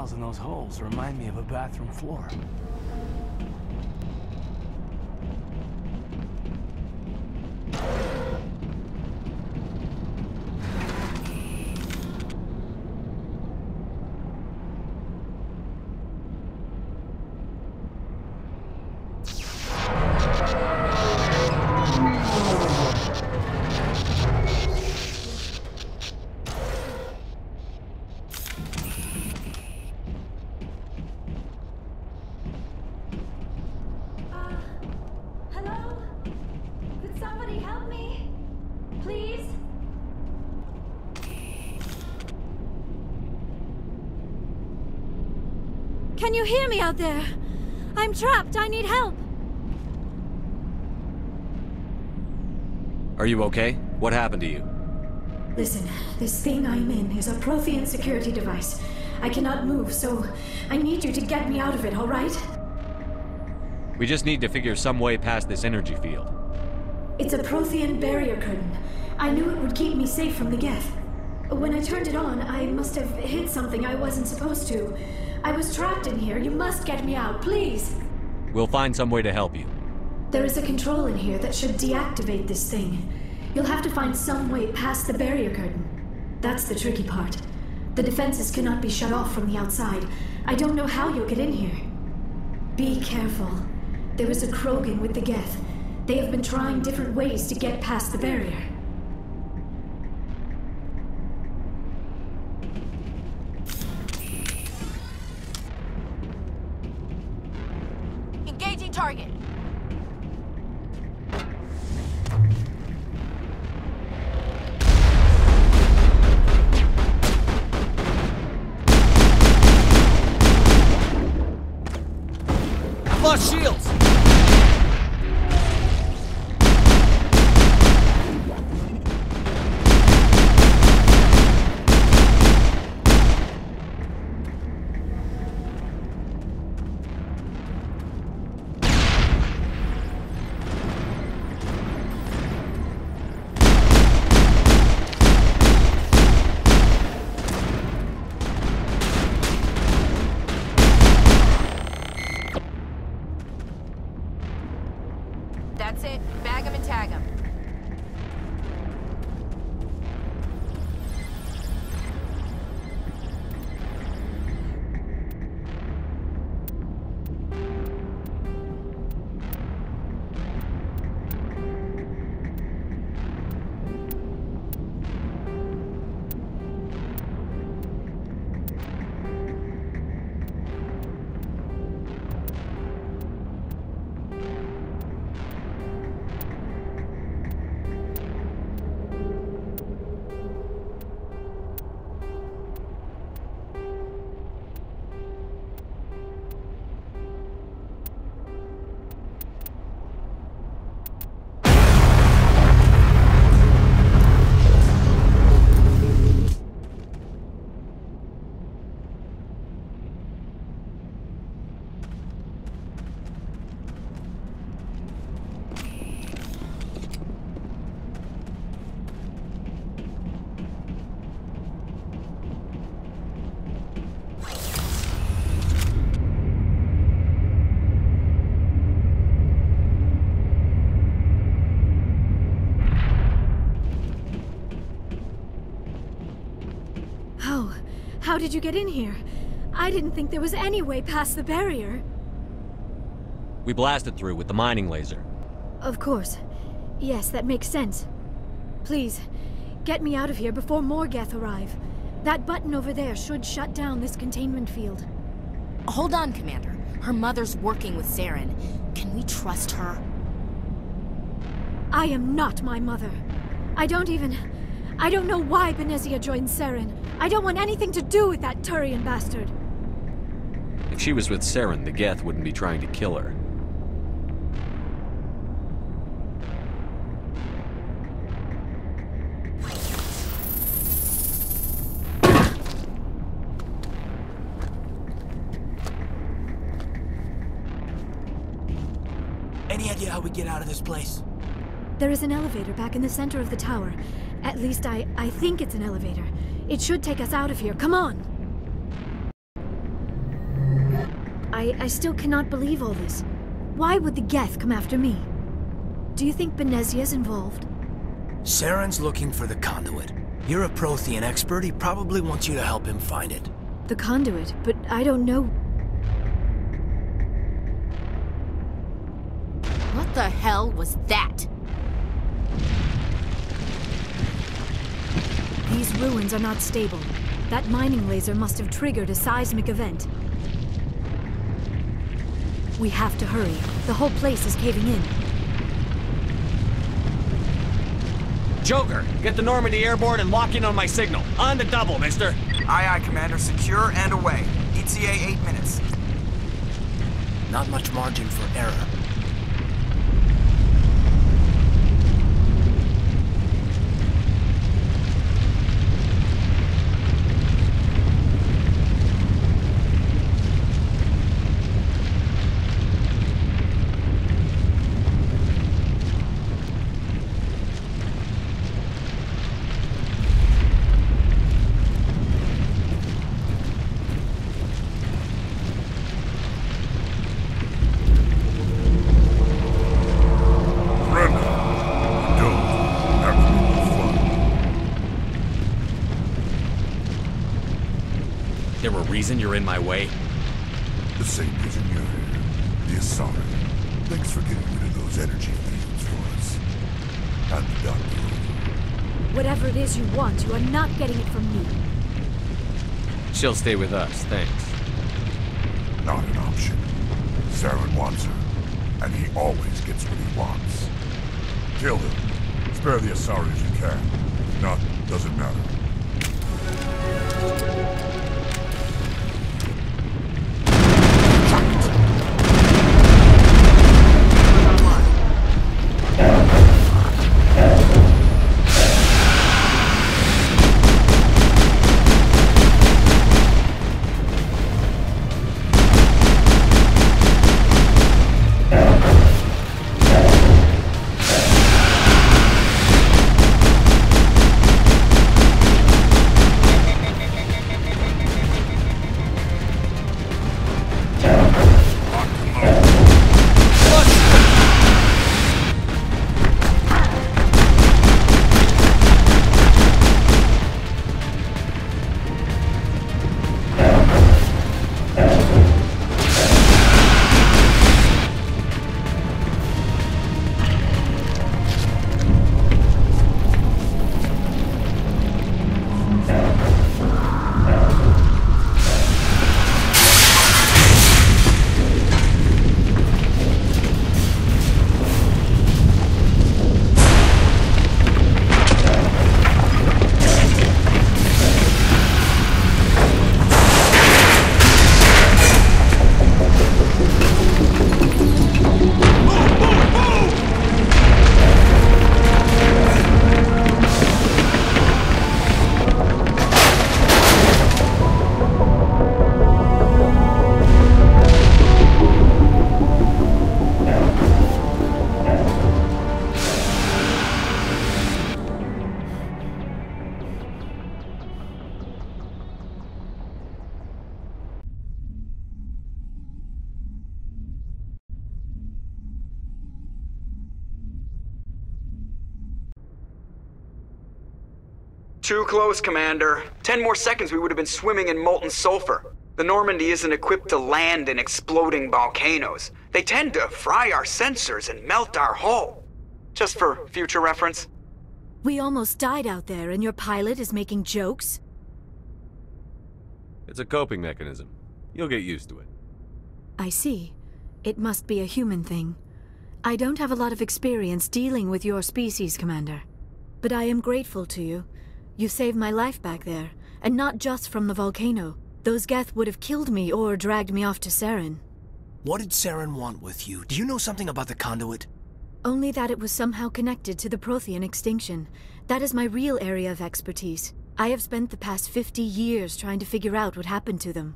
tiles in those holes remind me of a bathroom floor. Can you hear me out there? I'm trapped. I need help. Are you okay? What happened to you? Listen, this thing I'm in is a Prothean security device. I cannot move, so I need you to get me out of it, alright? We just need to figure some way past this energy field. It's a Prothean barrier curtain. I knew it would keep me safe from the Geth. When I turned it on, I must have hit something I wasn't supposed to. I was trapped in here. You must get me out, please. We'll find some way to help you. There is a control in here that should deactivate this thing. You'll have to find some way past the barrier curtain. That's the tricky part. The defenses cannot be shut off from the outside. I don't know how you'll get in here. Be careful. There is a Krogan with the Geth. They have been trying different ways to get past the barrier. Did you get in here? I didn't think there was any way past the barrier. We blasted through with the mining laser. Of course. Yes, that makes sense. Please, get me out of here before more Geth arrive. That button over there should shut down this containment field. Hold on, Commander. Her mother's working with Saren. Can we trust her? I am not my mother. I don't even... I don't know why Benezia joined Saren. I don't want anything to do with that Turian bastard. If she was with Saren, the Geth wouldn't be trying to kill her. Any idea how we get out of this place? There is an elevator back in the center of the tower. At least I, I think it's an elevator. It should take us out of here. Come on! I, I still cannot believe all this. Why would the Geth come after me? Do you think Benezia's involved? Saren's looking for the conduit. You're a Prothean expert, he probably wants you to help him find it. The conduit, but I don't know. What the hell was that? These ruins are not stable. That mining laser must have triggered a seismic event. We have to hurry. The whole place is caving in. Joker, get the Normandy airborne and lock in on my signal. On the double, mister. Aye, aye, Commander. Secure and away. ETA eight minutes. Not much margin for error. Reason you're in my way? The same reason you're here. The Asari. Thanks for getting rid of those energy fields for us. And the doctor over. Whatever it is you want, you are not getting it from me. She'll stay with us, thanks. Not an option. Saren wants her, and he always gets what he wants. Kill him. Spare the Asari if you can. If not, doesn't matter. Too close, Commander. Ten more seconds we would have been swimming in molten sulfur. The Normandy isn't equipped to land in exploding volcanoes. They tend to fry our sensors and melt our hull. Just for future reference. We almost died out there, and your pilot is making jokes? It's a coping mechanism. You'll get used to it. I see. It must be a human thing. I don't have a lot of experience dealing with your species, Commander. But I am grateful to you. You saved my life back there, and not just from the volcano. Those Geth would have killed me or dragged me off to Saren. What did Saren want with you? Do you know something about the conduit? Only that it was somehow connected to the Prothean extinction. That is my real area of expertise. I have spent the past 50 years trying to figure out what happened to them.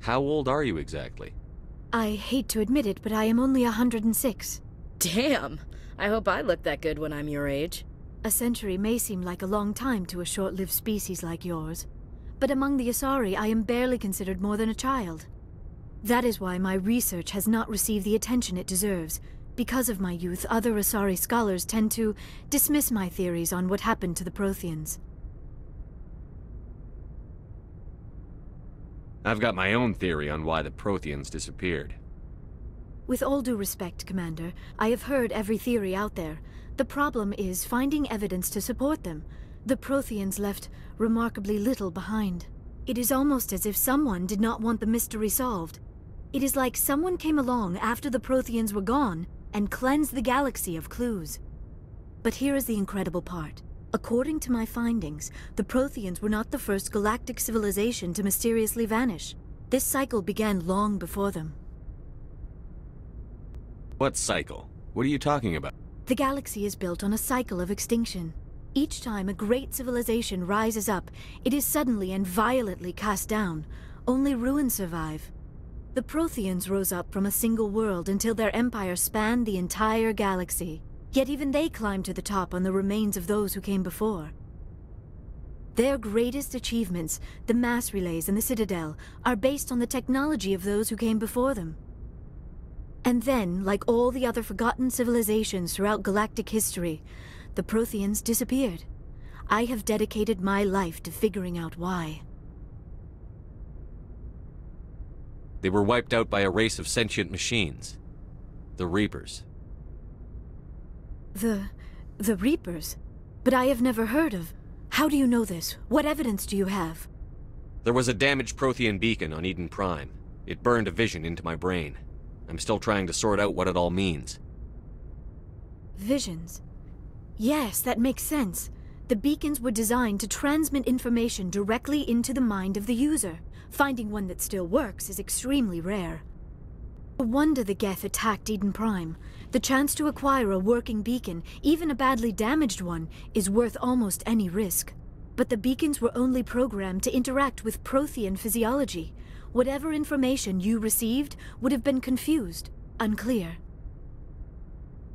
How old are you exactly? I hate to admit it, but I am only 106. Damn! I hope I look that good when I'm your age. A century may seem like a long time to a short lived species like yours. but among the Asari I am barely considered more than a child. That is why my research has not received the attention it deserves. Because of my youth, other Asari scholars tend to dismiss my theories on what happened to the Protheans. I've got my own theory on why the Protheans disappeared. With all due respect, Commander, I have heard every theory out there. The problem is finding evidence to support them. The Protheans left remarkably little behind. It is almost as if someone did not want the mystery solved. It is like someone came along after the Protheans were gone and cleansed the galaxy of clues. But here is the incredible part. According to my findings, the Protheans were not the first galactic civilization to mysteriously vanish. This cycle began long before them. What cycle? What are you talking about? The galaxy is built on a cycle of extinction. Each time a great civilization rises up, it is suddenly and violently cast down. Only ruins survive. The Protheans rose up from a single world until their empire spanned the entire galaxy. Yet even they climbed to the top on the remains of those who came before. Their greatest achievements, the mass relays and the Citadel, are based on the technology of those who came before them. And then, like all the other forgotten civilizations throughout galactic history, the Protheans disappeared. I have dedicated my life to figuring out why. They were wiped out by a race of sentient machines. The Reapers. The... the Reapers? But I have never heard of... How do you know this? What evidence do you have? There was a damaged Prothean beacon on Eden Prime. It burned a vision into my brain. I'm still trying to sort out what it all means. Visions? Yes, that makes sense. The beacons were designed to transmit information directly into the mind of the user. Finding one that still works is extremely rare. No wonder the Geth attacked Eden Prime. The chance to acquire a working beacon, even a badly damaged one, is worth almost any risk. But the beacons were only programmed to interact with Prothean physiology. Whatever information you received would have been confused, unclear.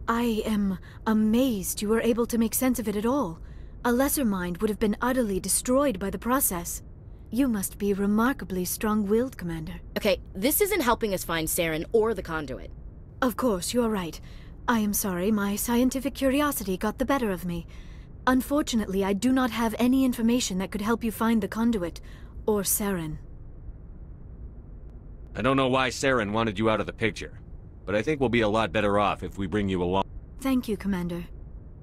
I am amazed you were able to make sense of it at all. A lesser mind would have been utterly destroyed by the process. You must be remarkably strong-willed, Commander. Okay, this isn't helping us find Saren or the conduit. Of course, you're right. I am sorry, my scientific curiosity got the better of me. Unfortunately, I do not have any information that could help you find the conduit, or Saren. I don't know why Saren wanted you out of the picture, but I think we'll be a lot better off if we bring you along. Thank you, Commander.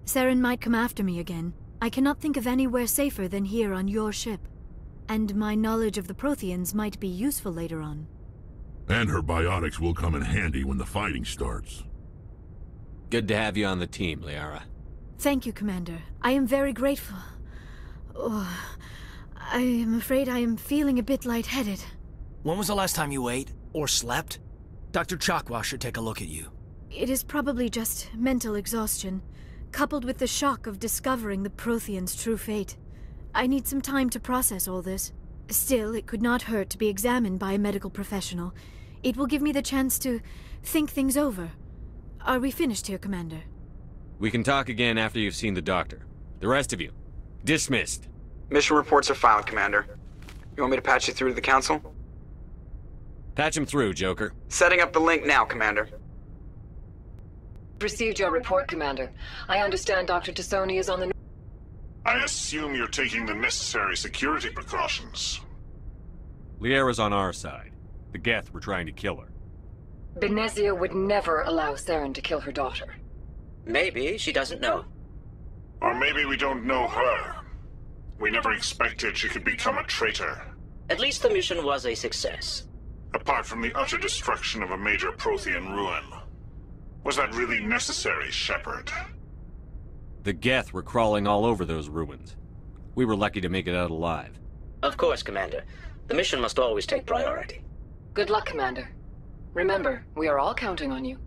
Saren might come after me again. I cannot think of anywhere safer than here on your ship. And my knowledge of the Protheans might be useful later on. And her biotics will come in handy when the fighting starts. Good to have you on the team, Liara. Thank you, Commander. I am very grateful. Oh, I am afraid I am feeling a bit lightheaded. When was the last time you ate? Or slept? Dr. Chakwas should take a look at you. It is probably just mental exhaustion, coupled with the shock of discovering the Protheans' true fate. I need some time to process all this. Still, it could not hurt to be examined by a medical professional. It will give me the chance to think things over. Are we finished here, Commander? We can talk again after you've seen the doctor. The rest of you, dismissed. Mission reports are filed, Commander. You want me to patch you through to the Council? Patch him through, Joker. Setting up the link now, Commander. Received your report, Commander. I understand Dr. T'Soni is on the... I assume you're taking the necessary security precautions. Liara's on our side. The Geth were trying to kill her. Benezia would never allow Saren to kill her daughter. Maybe she doesn't know. Or maybe we don't know her. We never expected she could become a traitor. At least the mission was a success. Apart from the utter destruction of a major Prothean ruin. Was that really necessary, Shepard? The Geth were crawling all over those ruins. We were lucky to make it out alive. Of course, Commander. The mission must always take priority. Good luck, Commander. Remember, we are all counting on you.